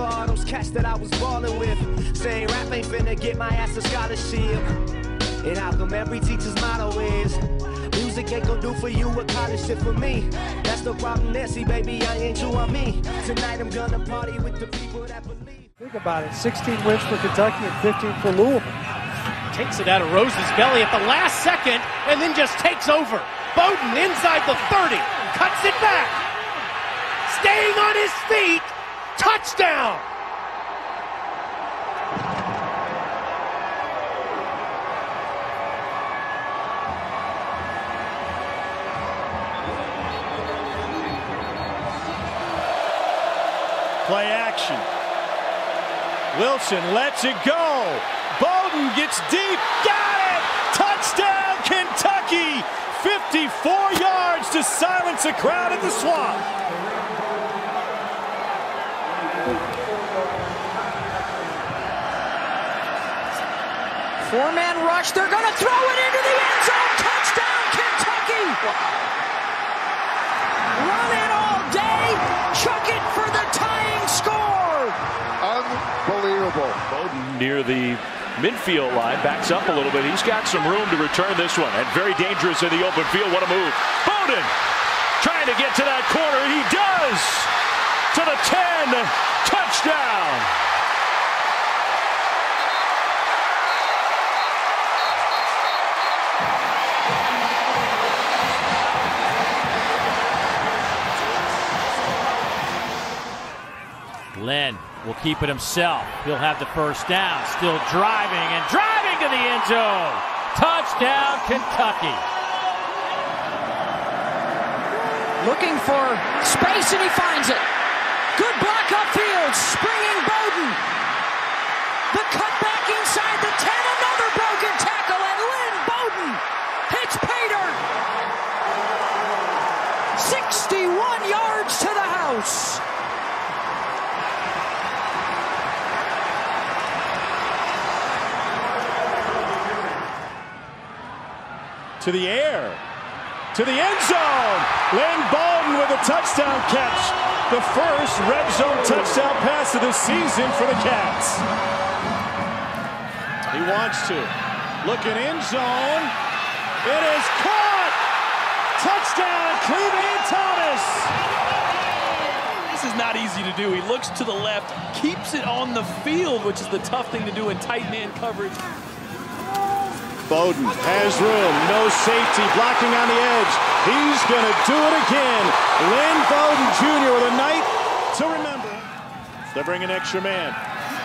for all those cats that I was ballin' with. Saying rap ain't finna get my ass a scholarship. And how come every teacher's motto is Music ain't gonna do for you what college did for me That's the problem there, see baby, I ain't you on me Tonight I'm gonna party with the people that believe Think about it, 16 wins for Kentucky and 15 for Louisville. Takes it out of Rose's belly at the last second and then just takes over. Bowden inside the 30, cuts it back. Staying on his feet, touchdown! Play action. Wilson lets it go. Bowden gets deep. Got it! Touchdown, Kentucky! 54 yards to silence a crowd at the swamp. Four-man rush. They're going to throw it into the end zone. Touchdown, Kentucky! Run it all day. Chuck it for the tying score. Unbelievable. Bowden near the midfield line backs up a little bit. He's got some room to return this one. And very dangerous in the open field. What a move. Bowden trying to get to that corner. He does. To the 10. Touchdown. Will keep it himself. He'll have the first down. Still driving and driving to the end zone. Touchdown, Kentucky. Looking for space and he finds it. Good block upfield. Springing Bowden. The cutback inside the 10. Another broken tackle. And Lynn Bowden hits Pater. 61 yards to the house. To the air, to the end zone. Lynn Bowden with a touchdown catch. The first red zone touchdown pass of the season for the Cats. He wants to. Looking end zone. It is caught. Touchdown, Clevan Thomas. This is not easy to do. He looks to the left, keeps it on the field, which is the tough thing to do in tight man coverage. Bowden has room, no safety, blocking on the edge. He's going to do it again. Lynn Bowden Jr. with a night to remember. They bring an extra man.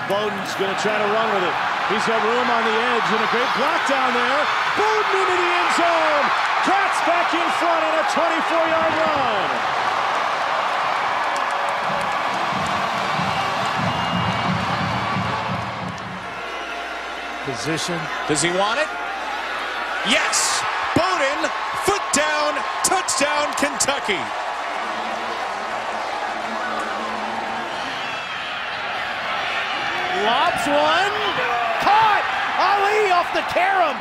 Bowden's going to try to run with it. He's got room on the edge and a great block down there. Bowden into the end zone. Cats back in front on a 24-yard run. Position. Does he want it? Yes. Bowden, foot down, touchdown, Kentucky. Lobs one. Caught. Ali off the carom.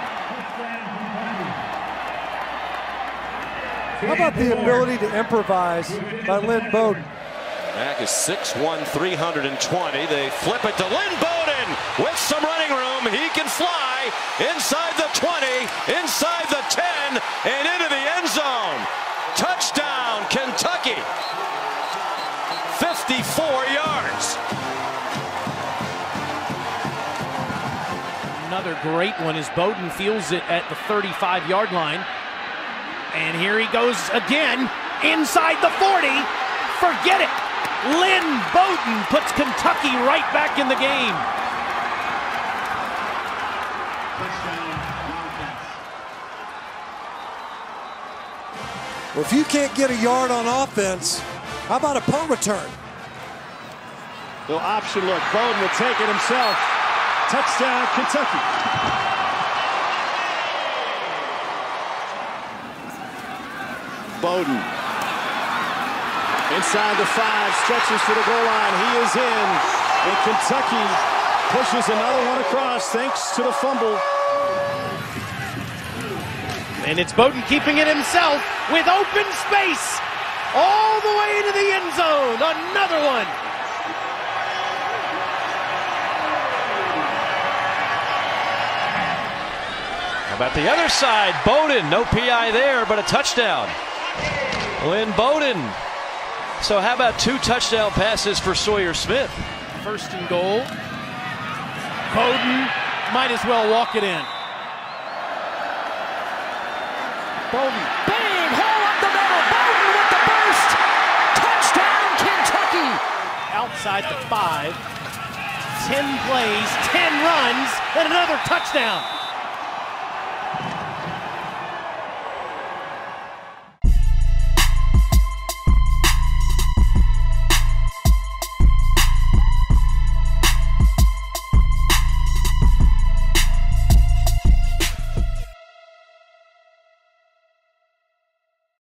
How about the ability to improvise by Lynn Bowden? Mack is 6'1", 320. They flip it to Lynn Bowden with some running room. He can fly inside the 20, inside the 10, and into the end zone. Touchdown, Kentucky. 54 yards. Another great one as Bowden feels it at the 35-yard line. And here he goes again inside the 40. Forget it. Lynn Bowden puts Kentucky right back in the game. Well, if you can't get a yard on offense, how about a punt return? No option look. Bowden will take it himself. Touchdown, Kentucky. Bowden. Inside the five, stretches for the goal line. He is in. And Kentucky pushes another one across thanks to the fumble. And it's Bowden keeping it himself with open space all the way to the end zone. Another one. How about the other side? Bowden, no PI there, but a touchdown. Lynn Bowden so how about two touchdown passes for Sawyer Smith? First and goal. Bowden might as well walk it in. Bowden, big hole up the middle. Bowden with the burst. Touchdown, Kentucky. Outside the five. 10 plays, 10 runs, and another touchdown.